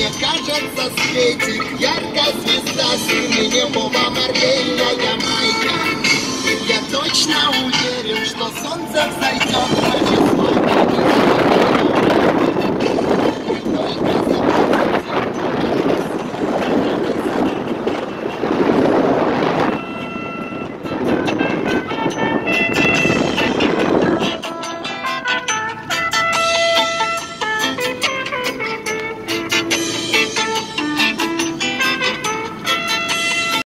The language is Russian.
Мне кажется, светит яркая звезда с именем Боба Марленя И я точно уверен, что солнце